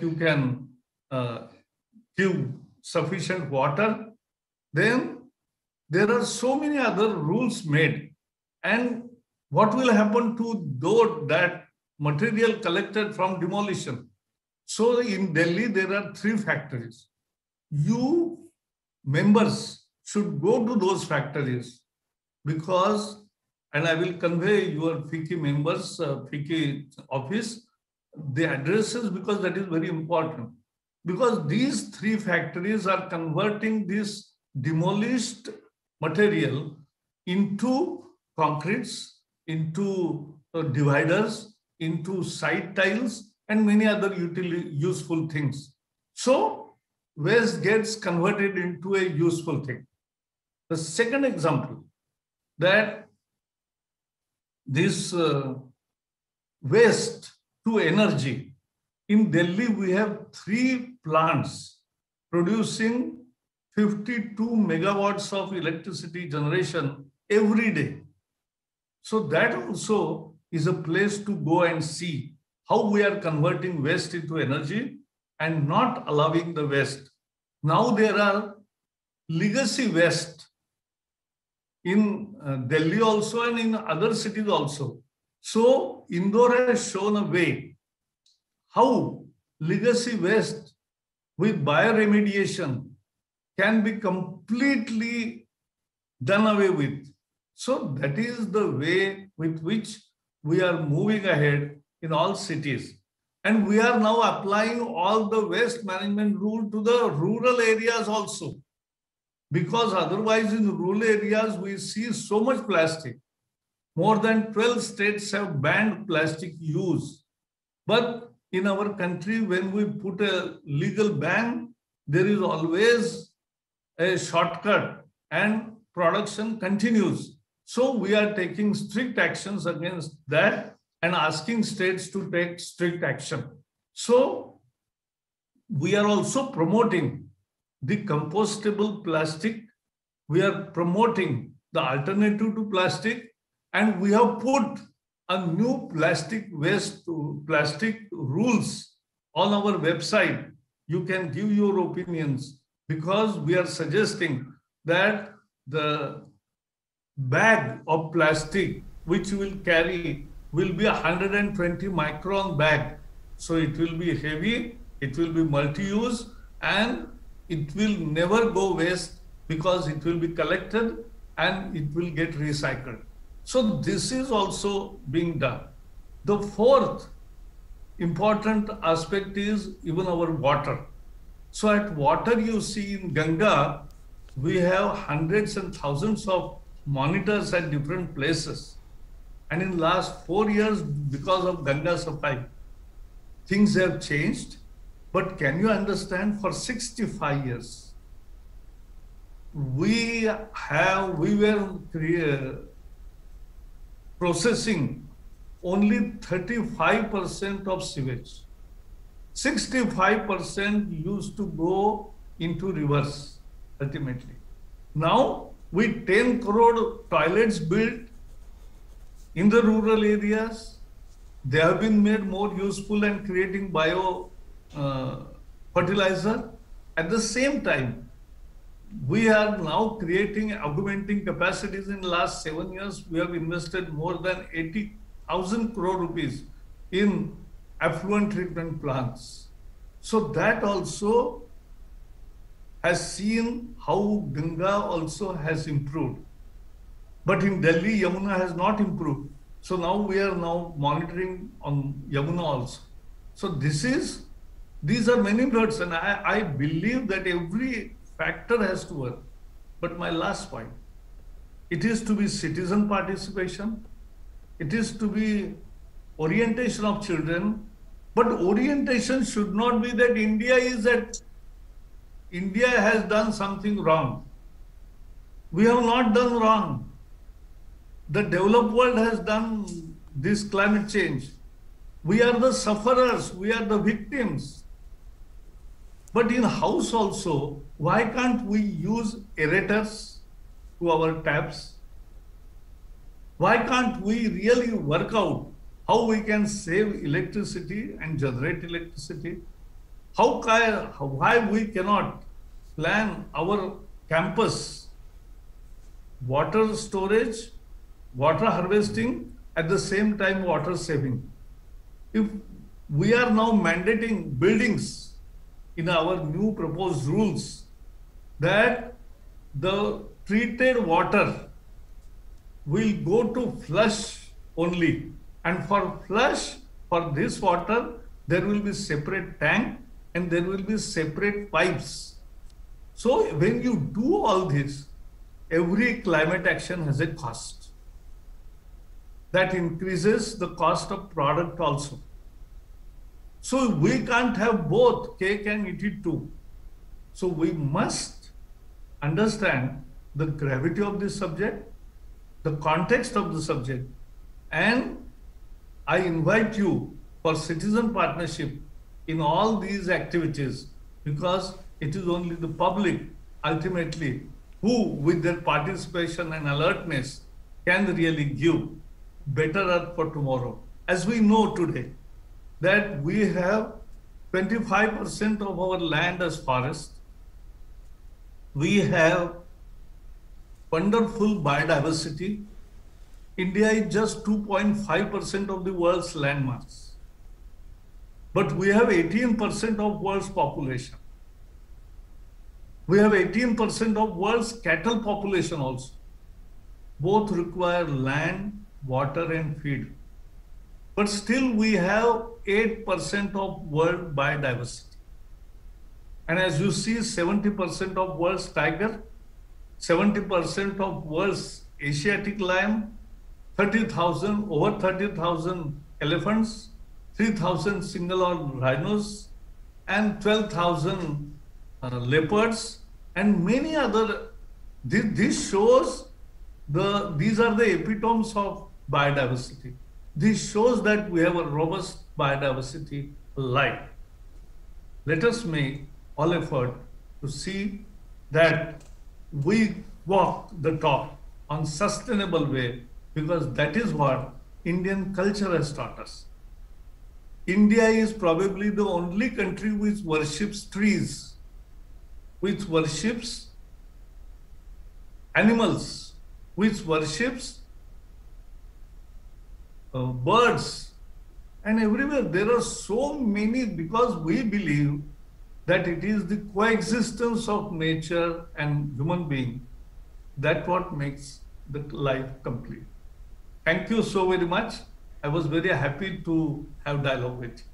you can uh, give sufficient water, then there are so many other rules made. And what will happen to though that material collected from demolition? So in Delhi, there are three factories. You members should go to those factories because, and I will convey your FICCI members, uh, office, the addresses because that is very important. Because these three factories are converting this demolished material into concretes, into uh, dividers, into side tiles, and many other useful things. So waste gets converted into a useful thing. The second example that this uh, waste to energy. In Delhi, we have three plants producing 52 megawatts of electricity generation every day. So that also is a place to go and see how we are converting waste into energy and not allowing the waste. Now there are legacy waste in uh, Delhi also and in other cities also. So Indore has shown a way how legacy waste with bioremediation can be completely done away with. So that is the way with which we are moving ahead in all cities. And we are now applying all the waste management rule to the rural areas also. Because otherwise in rural areas, we see so much plastic. More than 12 states have banned plastic use. But in our country, when we put a legal ban, there is always a shortcut and production continues. So we are taking strict actions against that and asking states to take strict action. So we are also promoting the compostable plastic. We are promoting the alternative to plastic and we have put a new plastic waste plastic rules on our website. You can give your opinions because we are suggesting that the bag of plastic which will carry will be a 120 micron bag. So it will be heavy, it will be multi-use, and it will never go waste because it will be collected and it will get recycled. So this is also being done. The fourth important aspect is even our water. So at water you see in Ganga, we have hundreds and thousands of monitors at different places. And in last four years, because of Ganga supply, things have changed. But can you understand for 65 years, we have, we were processing only 35% of sewage. 65% used to go into rivers ultimately. Now, with 10 crore toilets built, in the rural areas, they have been made more useful and creating bio uh, fertilizer. At the same time, we are now creating, augmenting capacities in the last seven years. We have invested more than 80,000 crore rupees in effluent treatment plants. So that also has seen how Ganga also has improved. But in Delhi, Yamuna has not improved. So now we are now monitoring on Yamuna also. So this is, these are many floods and I, I believe that every factor has to work. But my last point, it is to be citizen participation. It is to be orientation of children. But orientation should not be that India is that India has done something wrong. We have not done wrong the developed world has done this climate change. We are the sufferers, we are the victims. But in house also, why can't we use aerators to our taps? Why can't we really work out how we can save electricity and generate electricity? how, why we cannot plan our campus water storage, water harvesting, at the same time water saving. If we are now mandating buildings in our new proposed rules that the treated water will go to flush only. And for flush, for this water, there will be separate tank and there will be separate pipes. So when you do all this, every climate action has a cost. That increases the cost of product also. So we can't have both cake and eat it too. So we must understand the gravity of this subject, the context of the subject, and I invite you for citizen partnership in all these activities because it is only the public ultimately who, with their participation and alertness, can really give better earth for tomorrow. As we know today, that we have 25% of our land as forest. We have wonderful biodiversity. India is just 2.5% of the world's landmass. But we have 18% of world's population. We have 18% of world's cattle population also. Both require land, water and feed. But still we have 8% of world biodiversity. And as you see, 70% of world's tiger, 70% of world's Asiatic lion, 30,000, over 30,000 elephants, 3,000 single horn rhinos, and 12,000 uh, leopards, and many other. This, this shows the these are the epitomes of biodiversity. This shows that we have a robust biodiversity life. Let us make all effort to see that we walk the talk on sustainable way because that is what Indian culture has taught us. India is probably the only country which worships trees, which worships animals, which worships uh, birds, and everywhere there are so many because we believe that it is the coexistence of nature and human being that what makes the life complete. Thank you so very much. I was very happy to have dialogue with you.